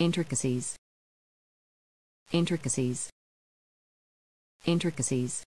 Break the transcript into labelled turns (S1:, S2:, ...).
S1: Intricacies. Intricacies. Intricacies.